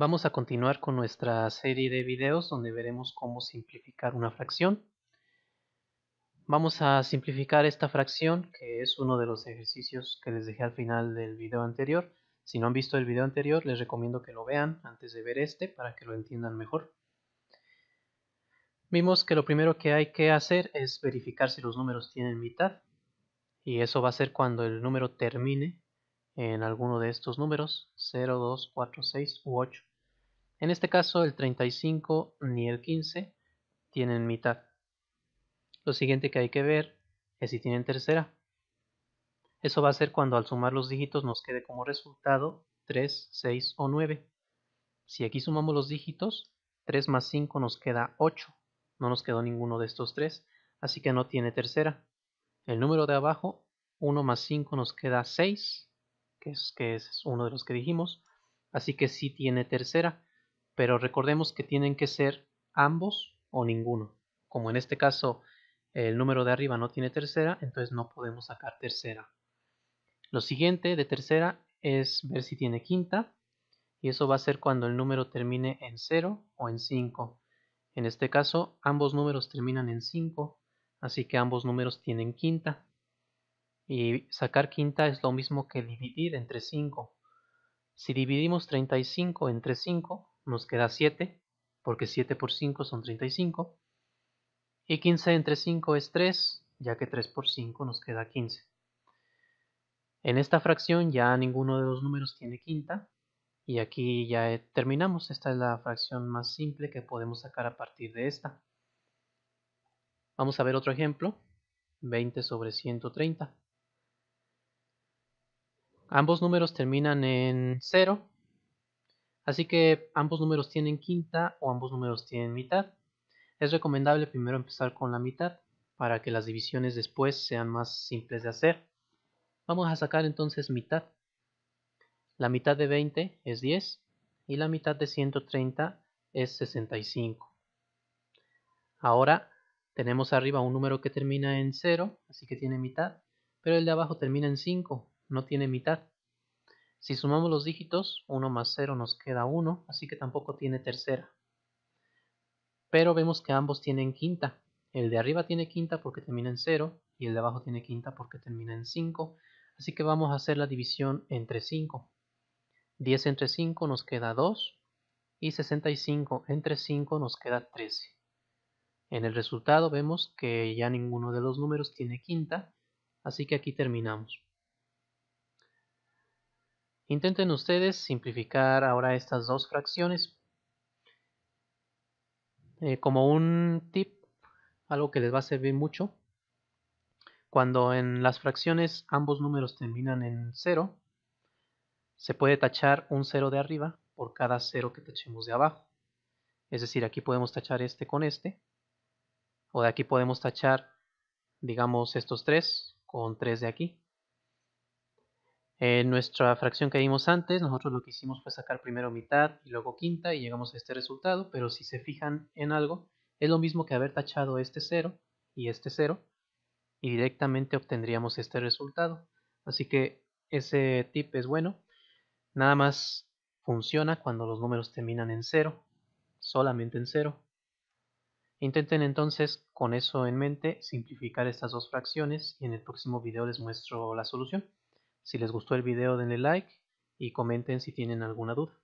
Vamos a continuar con nuestra serie de videos donde veremos cómo simplificar una fracción. Vamos a simplificar esta fracción que es uno de los ejercicios que les dejé al final del video anterior. Si no han visto el video anterior les recomiendo que lo vean antes de ver este para que lo entiendan mejor. Vimos que lo primero que hay que hacer es verificar si los números tienen mitad y eso va a ser cuando el número termine en alguno de estos números 0, 2, 4, 6 u 8. En este caso el 35 ni el 15 tienen mitad. Lo siguiente que hay que ver es si tienen tercera. Eso va a ser cuando al sumar los dígitos nos quede como resultado 3, 6 o 9. Si aquí sumamos los dígitos, 3 más 5 nos queda 8. No nos quedó ninguno de estos tres, así que no tiene tercera. El número de abajo, 1 más 5 nos queda 6 que es, que es uno de los que dijimos, así que sí tiene tercera, pero recordemos que tienen que ser ambos o ninguno. Como en este caso el número de arriba no tiene tercera, entonces no podemos sacar tercera. Lo siguiente de tercera es ver si tiene quinta, y eso va a ser cuando el número termine en 0 o en 5. En este caso, ambos números terminan en 5, así que ambos números tienen quinta. Y sacar quinta es lo mismo que dividir entre 5. Si dividimos 35 entre 5, nos queda 7, porque 7 por 5 son 35. Y 15 entre 5 es 3, ya que 3 por 5 nos queda 15. En esta fracción ya ninguno de los números tiene quinta. Y aquí ya terminamos. Esta es la fracción más simple que podemos sacar a partir de esta. Vamos a ver otro ejemplo. 20 sobre 130. Ambos números terminan en 0, así que ambos números tienen quinta o ambos números tienen mitad. Es recomendable primero empezar con la mitad para que las divisiones después sean más simples de hacer. Vamos a sacar entonces mitad. La mitad de 20 es 10 y la mitad de 130 es 65. Ahora tenemos arriba un número que termina en 0, así que tiene mitad, pero el de abajo termina en 5, no tiene mitad. Si sumamos los dígitos, 1 más 0 nos queda 1, así que tampoco tiene tercera. Pero vemos que ambos tienen quinta. El de arriba tiene quinta porque termina en 0 y el de abajo tiene quinta porque termina en 5. Así que vamos a hacer la división entre 5. 10 entre 5 nos queda 2 y 65 entre 5 nos queda 13. En el resultado vemos que ya ninguno de los números tiene quinta, así que aquí terminamos. Intenten ustedes simplificar ahora estas dos fracciones. Eh, como un tip, algo que les va a servir mucho. Cuando en las fracciones ambos números terminan en 0, se puede tachar un 0 de arriba por cada 0 que tachemos de abajo. Es decir, aquí podemos tachar este con este. O de aquí podemos tachar, digamos, estos tres con 3 de aquí. En nuestra fracción que vimos antes, nosotros lo que hicimos fue sacar primero mitad y luego quinta y llegamos a este resultado, pero si se fijan en algo, es lo mismo que haber tachado este 0 y este 0 y directamente obtendríamos este resultado. Así que ese tip es bueno, nada más funciona cuando los números terminan en 0, solamente en 0. Intenten entonces con eso en mente simplificar estas dos fracciones y en el próximo video les muestro la solución. Si les gustó el video denle like y comenten si tienen alguna duda.